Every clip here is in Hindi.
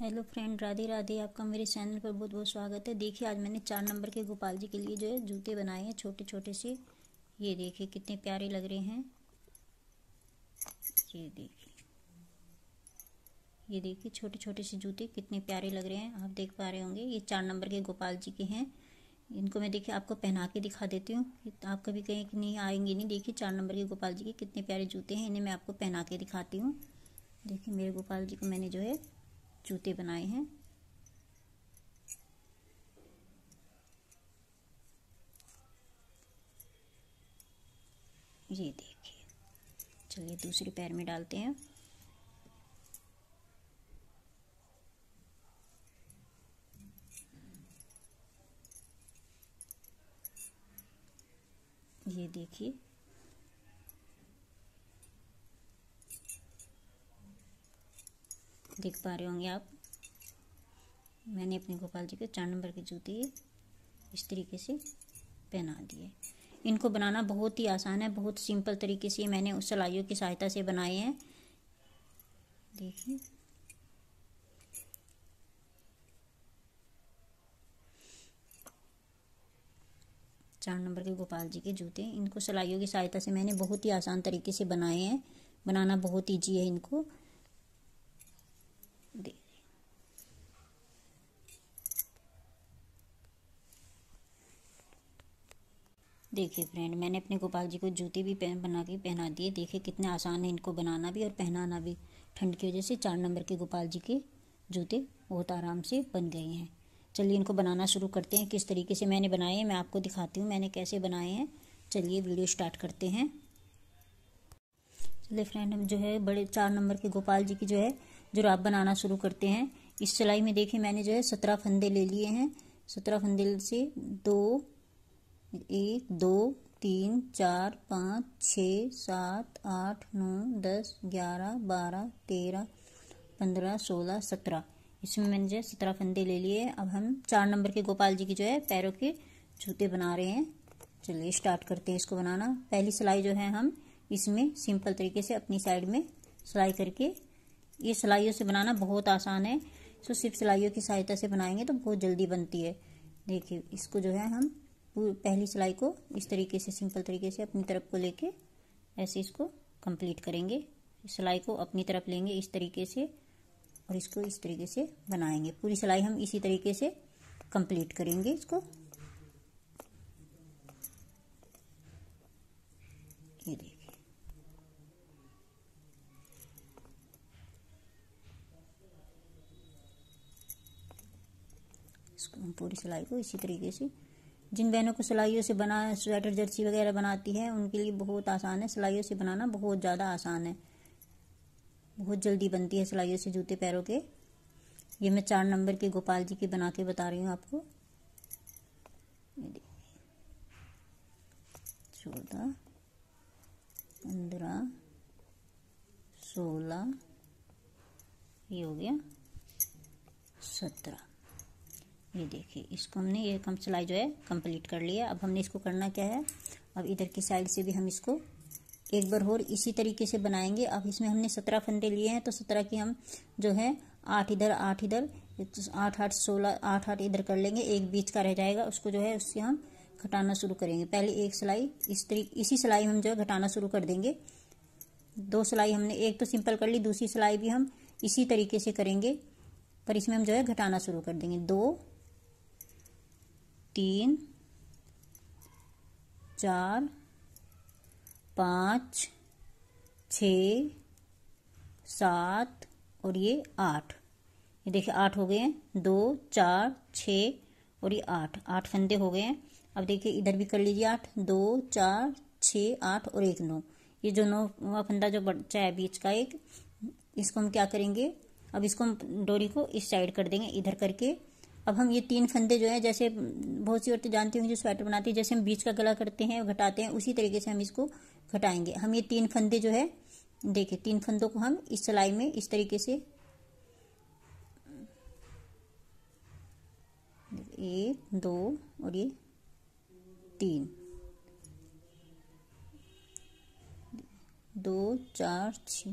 हेलो फ्रेंड राधे राधे, आपका मेरे चैनल पर बहुत बहुत स्वागत है। देखिए, आज मैंने चार नंबर के गोपाल जी के लिए जो है जूते बनाए हैं छोटे छोटे से। ये देखिए, कितने प्यारे लग रहे हैं। ये देखिए। ये देखिए छोटे छोटे से जूते कितने प्यारे लग रहे हैं। आप देख पा रहे होंगे, ये चार नंबर के गोपाल जी के हैं। इनको मैं देखिए आपको पहना के दिखा देती हूँ। आप कभी कहीं कि नहीं आएँगे नहीं, देखिए चार नंबर के गोपाल जी के कितने प्यारे जूते हैं, इन्हें मैं आपको पहना के दिखाती हूँ। देखिए, मेरे गोपाल जी को मैंने जो है जूते बनाए हैं। ये देखिए। चलिए दूसरे पैर में डालते हैं। ये देखिए। देख पा रहे होंगे आप। मैंने अपने गोपाल जी के चार नंबर के जूते इस तरीके से पहना दिए। इनको बनाना बहुत ही आसान है, बहुत सिंपल तरीके से मैंने उस सलाइयों की सहायता से बनाए हैं। देखिए। चार नंबर के गोपाल जी के जूते, इनको सिलाइयों की सहायता से मैंने बहुत ही आसान तरीके से बनाए हैं। बनाना बहुत ईजी है इनको। देखिए फ्रेंड मैंने अपने गोपाल जी को जूते भी पहन बना के पहना दिए देखिए कितने आसान है इनको बनाना भी और पहनाना भी। ठंड की वजह से चार नंबर के गोपाल जी के जूते बहुत आराम से बन गए हैं। चलिए इनको बनाना शुरू करते हैं। किस तरीके से मैंने बनाए हैं, मैं आपको दिखाती हूँ मैंने कैसे बनाए हैं। चलिए वीडियो स्टार्ट करते हैं। चलिए फ्रेंड हम जो है बड़े चार नंबर के गोपाल जी की जो है जुराब बनाना शुरू करते हैं। इस सिलाई में देखिए मैंने जो है सत्रह फंदे ले लिए हैं। सत्रह फंदे से दो एक, दो, तीन, चार, पाँच, छ, सात, आठ, नौ, दस, ग्यारह, बारह, तेरह, पंद्रह, सोलह, सत्रह। इसमें मैंने जो है सत्रह फंदे ले लिए अब हम चार नंबर के गोपाल जी की जो है पैरों के जूते बना रहे हैं। चलिए स्टार्ट करते हैं इसको बनाना। पहली सिलाई जो है हम इसमें सिंपल तरीके से अपनी साइड में सिलाई करके ये सिलाइयों से बनाना बहुत आसान है। तो सिर्फ़ सिलाइयों की सहायता से बनाएँगे तो बहुत जल्दी बनती है। देखिए, इसको जो है हम पहली सिलाई को इस तरीके से, सिंपल तरीके से अपनी तरफ़ को लेके ऐसे इसको कंप्लीट करेंगे। सिलाई को अपनी तरफ़ लेंगे इस तरीके से और इसको इस तरीके से बनाएँगे। पूरी सिलाई हम इसी तरीके से कंप्लीट करेंगे इसको। ये देखिए। इसको हम पूरी सिलाई को इसी तरीके से जिन बहनों को सिलाइयों से बना, स्वेटर, जर्सी वगैरह बनाती है, उनके लिए बहुत आसान है। सिलाइयों से बनाना बहुत ज़्यादा आसान है। बहुत जल्दी बनती है सिलाइयों से जूते पैरों के। ये मैं चार नंबर के गोपाल जी की बना के बता रही हूँ आपको। चौदह, पंद्रह, सोलह, ये हो गया सत्रह। ये देखिए, इसको हमने ये कम सिलाई जो है कंप्लीट कर लिया। अब हमने इसको करना क्या है? अब इधर की साइड से भी हम इसको एक बार और इसी तरीके से बनाएँगे। अब इसमें हमने सत्रह फंदे लिए हैं तो सत्रह की हम जो है, आठ इधर आठ इधर, आठ आठ, सोलह, आठ आठ इधर कर लेंगे। एक बीच का रह जाएगा, उसको जो है, उससे हम घटाना शुरू करेंगे। पहले एक सिलाई, इस तरीके इसी सिलाई हम जो है घटाना शुरू कर देंगे। दो सिलाई हमने, एक तो सिंपल कर ली, दूसरी सिलाई भी हम इसी तरीके से करेंगे, पर इसमें हम जो है घटाना शुरू कर देंगे। दो तीन, चार, पाँच, छ, सात और ये आठ। ये देखिए आठ हो गए हैं। दो, चार, छ और ये आठ। आठ फंदे हो गए हैं। अब देखिए इधर भी कर लीजिए आठ। दो, चार, छ, आठ और एक, नौ। ये जो नौ फंदा जो बच्चा है बीच का एक, इसको हम क्या करेंगे? अब इसको हम डोरी को इस साइड कर देंगे, इधर करके। अब हम ये तीन फंदे जो है, जैसे बहुत सी औरतें जानती होंगी जो स्वेटर बनाती है, जैसे हम बीच का गला करते हैं घटाते हैं, उसी तरीके से हम इसको घटाएँगे। हम ये तीन फंदे जो है, देखिए, तीन फंदों को हम इस सिलाई में इस तरीके से एक, दो और ये तीन। दो, चार छ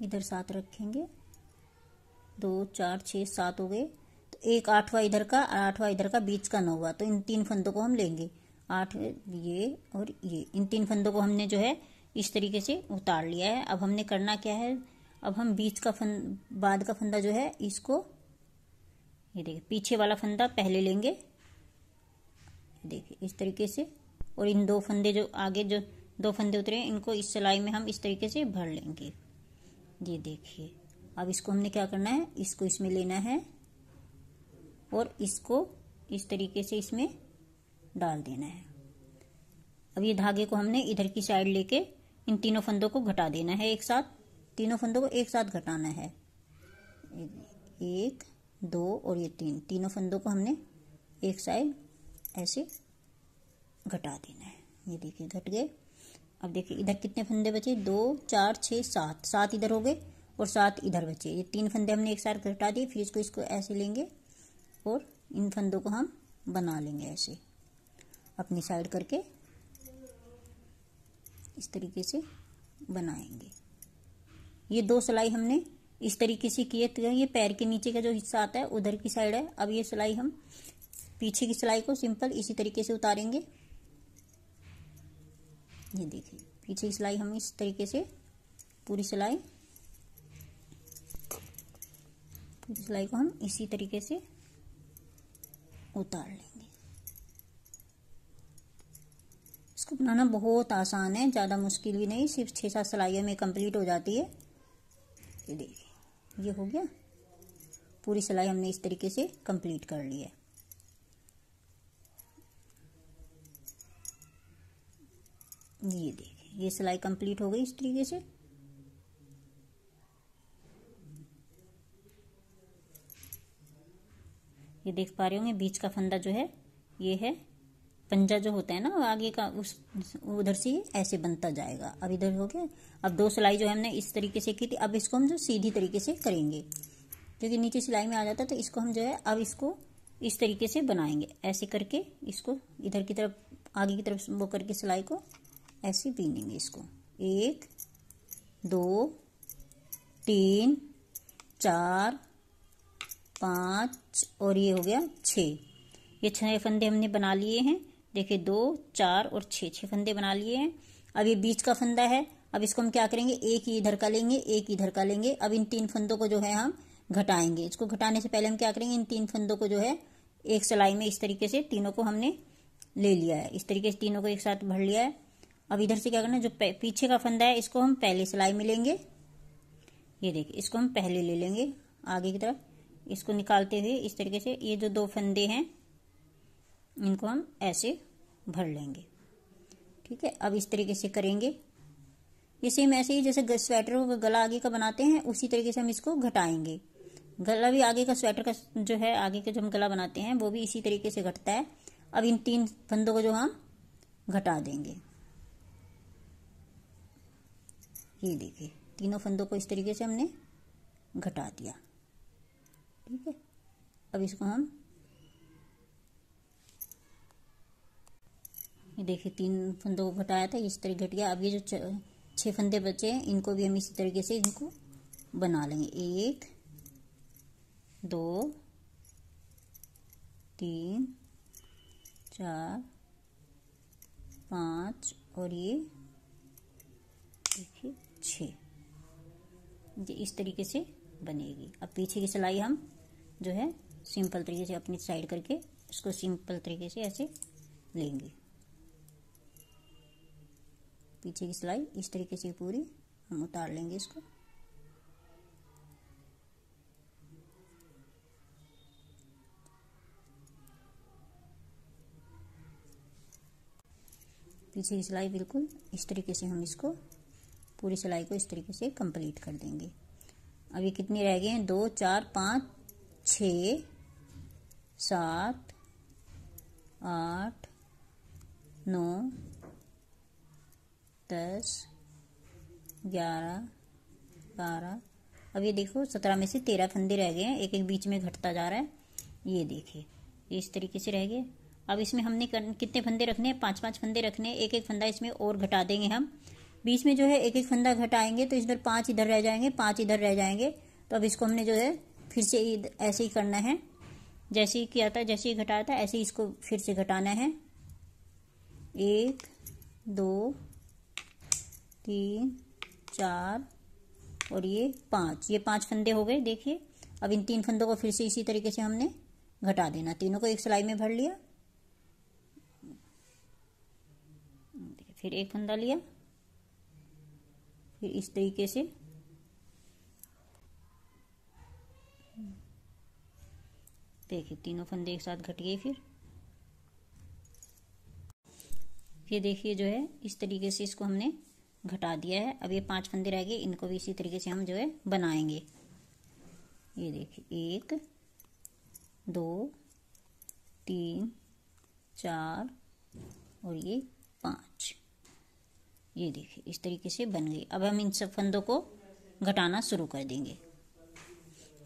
इधर सात रखेंगे। दो, चार छ सात हो गए। तो एक आठवां इधर का, आठवां इधर का बीच का नौवा तो इन तीन फंदों को हम लेंगे। आठ, ये और ये। इन तीन फंदों को हमने जो है इस तरीके से उतार लिया है। अब हमने करना क्या है? अब हम बीच का फंद बाद का फंदा जो है इसको, ये देखिए, पीछे वाला फंदा पहले लेंगे। देखिए, इस तरीके से। और इन दो फंदे जो आगे जो दो फंदे उतरे इनको इस सिलाई में हम इस तरीके से भर लेंगे। ये देखिए। अब इसको हमने क्या करना है? इसको इसमें लेना है और इसको इस तरीके से इसमें डाल देना है। अब ये धागे को हमने इधर की साइड लेके इन तीनों फंदों को घटा देना है एक साथ। तीनों फंदों को एक साथ घटाना है। एक, दो और ये तीन। तीनों फंदों को हमने एक साइड ऐसे घटा देना है। ये देखिए, घट गए। अब देखिए, इधर कितने फंदे बचे? दो, चार छः सात। सात इधर हो गए और सात इधर बचे। ये तीन फंदे हमने एक साथ घटा दिए, फिर इसको इसको ऐसे लेंगे और इन फंदों को हम बना लेंगे ऐसे, अपनी साइड करके इस तरीके से बनाएँगे। ये दो सिलाई हमने इस तरीके से किए तो ये पैर के नीचे का जो हिस्सा आता है, उधर की साइड है। अब ये सिलाई हम पीछे की सिलाई को सिंपल इसी तरीके से उतारेंगे। ये देखिए, पीछे सिलाई हम इस तरीके से पूरी सिलाई पूरी सिलाई को हम इसी तरीके से उतार लेंगे। इसको बनाना बहुत आसान है, ज़्यादा मुश्किल भी नहीं, सिर्फ़ छः सात सिलाइयों में कंप्लीट हो जाती है। ये देखिए, ये हो गया। पूरी सिलाई हमने इस तरीके से कंप्लीट कर ली है। ये देखिए ये सिलाई कंप्लीट हो गई इस तरीके से। ये देख पा रहे होंगे, बीच का फंदा जो है, ये है। पंजा जो होता है ना आगे का, उस, उधर से ऐसे बनता जाएगा। अब इधर हो गया। अब दो सिलाई जो हमने इस तरीके से की थी, अब इसको हम जो सीधी तरीके से करेंगे। क्योंकि नीचे सिलाई में आ जाता है तो इसको हम जो है, अब इसको इस तरीके से बनाएँगे। ऐसे करके इसको इधर की तरफ़, आगे की तरफ़ वो करके सिलाई को ऐसे बीनेंगे इसको। एक, दो, तीन, चार, पाँच और ये हो गया छ। ये छह फंदे हमने बना लिए हैं। देखिए, दो, चार और छः। छः फंदे बना लिए हैं। अब ये बीच का फंदा है। अब इसको हम क्या करेंगे? एक ही इधर का लेंगे, एक इधर का लेंगे। अब इन तीन फंदों को जो है हम घटाएँगे। इसको घटाने से पहले हम क्या करेंगे? इन तीन फंदों को जो है एक सिलाई में इस तरीके से तीनों को हमने ले लिया है। इस तरीके से तीनों को एक साथ भर लिया है। अब इधर से क्या करना है? जो पीछे का फंदा है, इसको हम पहले सिलाई में लेंगे। ये देखिए, इसको हम पहले ले लेंगे आगे की तरफ़। इसको निकालते हुए इस तरीके से ये जो दो फंदे हैं, इनको हम ऐसे भर लेंगे। ठीक है, अब इस तरीके से करेंगे। ये सेम ऐसे ही जैसे स्वेटर का गला आगे का बनाते हैं, उसी तरीके से हम इसको घटाएँगे। गला भी आगे का स्वेटर का जो है, आगे का जो हम गला बनाते हैं, वो भी इसी तरीके से घटता है। अब इन तीन फंदों को जो हम घटा देंगे। ये देखिए तीनों फंदों को इस तरीके से हमने घटा दिया। ठीक है? अब इसको हम ये देखिए, तीन फंदों को घटाया था, इस तरह घट गया। अब ये जो छह फंदे बचे हैं, इनको भी हम इसी तरीके से इनको बना लेंगे। एक, दो, तीन, चार, पाँच और ये देखिए छ ये इस तरीके से बनेगी। अब पीछे की सिलाई हम जो है सिंपल तरीके से अपनी साइड करके इसको सिंपल तरीके से ऐसे लेंगे। पीछे की सिलाई इस तरीके से पूरी हम उतार लेंगे इसको। पीछे की सिलाई बिल्कुल इस तरीके से हम इसको पूरी सिलाई को इस तरीके से कंप्लीट कर देंगे। अभी कितनी रह गए हैं? दो, चार, पाँच, छ, सात, आठ, नौ, दस, ग्यारह, बारह। अब ये देखो, सत्रह में से तेरह फंदे रह गए हैं। एक एक बीच में घटता जा रहा है। ये देखिए इस तरीके से रह गए। अब इसमें हमने कितने फंदे रखने हैं? पाँच पाँच फंदे रखने हैं। एक एक फंदा इसमें और घटा देंगे हम। बीच में जो है एक एक फंदा घटाएँगे तो इधर पाँच इधर रह जाएँगे, पाँच इधर रह जाएँगे। तो अब इसको हमने जो है फिर से ऐसे ही करना है। जैसे ही किया था, जैसे ही घटाया था, ऐसे ही इसको फिर से घटाना है। एक, दो, तीन, चार और ये पाँच। ये पाँच फंदे हो गए, देखिए। अब इन तीन फंदों को फिर से इसी तरीके से हमने घटा देना। तीनों को एक सिलाई में भर लिया। फिर एक फंदा लिया। फिर इस तरीके से। देखिए, तीनों फंदे एक साथ घट गए फिर। ये देखिए जो है, इस तरीके से इसको हमने घटा दिया है। अब ये पाँच फंदे रह गए, इनको भी इसी तरीके से हम जो है बनाएँगे। ये देखिए, एक, दो, तीन, चार और ये पाँच। ये देखिए इस तरीके से बन गई। अब हम इन सब फंदों को घटाना शुरू कर देंगे।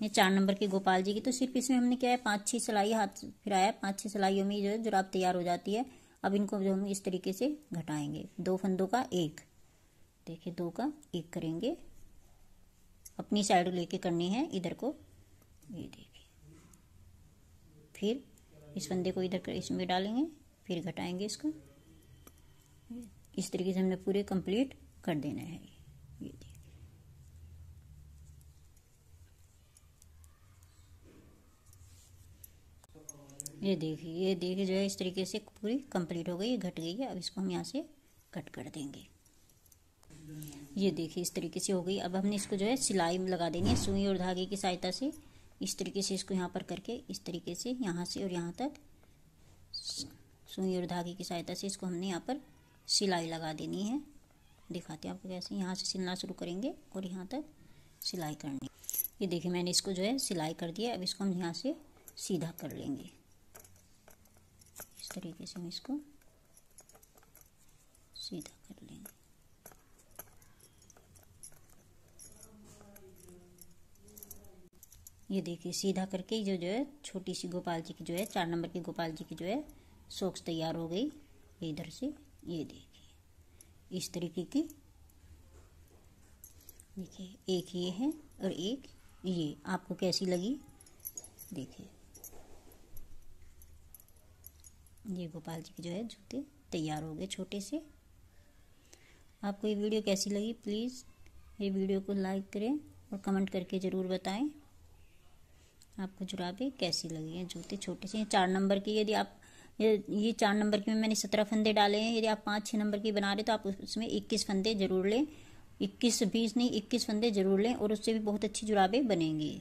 ये चार नंबर की गोपाल जी की तो सिर्फ़ इसमें हमने क्या है पाँच छह सिलाई हाथ फिराया पाँच छह सिलाइयों में जो है जुराब तैयार हो जाती है। अब इनको जो हम इस तरीके से घटाएँगे। दो फंदों का एक। देखिए, दो का एक करेंगे। अपनी साइड लेके करनी है, इधर को। ये देखिए। फिर इस फंदे को इधर कर, इसमें डालेंगे, फिर घटाएँगे इसको। इस तरीके से हमने पूरे कंप्लीट कर देना है। ये देखिए ये देखिए ये देखिए जो है, इस तरीके से पूरी कंप्लीट हो गई घट गई है। अब इसको हम यहाँ से कट कर देंगे। ये देखिए इस तरीके से हो गई। अब हमने इसको जो है, सिलाई में लगा देनी है, सुई और धागे की सहायता से। इस तरीके से इसको यहाँ पर करके, इस तरीके से यहाँ से और यहाँ तक, सुई और धागे की सहायता से इसको हमने यहाँ पर सिलाई लगा देनी है। दिखाते हैं आपको कैसे। यहाँ से सिलना शुरू करेंगे और यहाँ तक सिलाई करनी। ये देखिए, मैंने इसको जो है सिलाई कर दिया। अब इसको हम यहाँ से सीधा कर लेंगे। इस तरीके से हम इसको सीधा कर लेंगे। ये देखिए, सीधा करके जो जो है छोटी सी गोपाल जी की जो है, चार नंबर की गोपाल जी की जो है, सोक्स तैयार हो गई। इधर से ये देखिए, इस तरीके की, देखिए, एक ये है और एक ये, आपको कैसी लगी? देखिए। ये गोपाल जी के जो है जूते तैयार हो गए छोटे से। आपको ये वीडियो कैसी लगी? प्लीज़ ये वीडियो को लाइक करें और कमेंट करके ज़रूर बताएँ। आपको जुराबे कैसी लगी हैं? जूते छोटे से चार नंबर की यदि आप ये ये चार नंबर की में मैंने सत्रह फंदे डाले हैं। यदि आप पाँच छः नंबर की बना रहे तो आप उसमें इक्कीस फंदे ज़रूर लें। इक्कीस बीस नहीं, इक्कीस फंदे ज़रूर लें और उससे भी बहुत अच्छी जुराबें बनेंगी।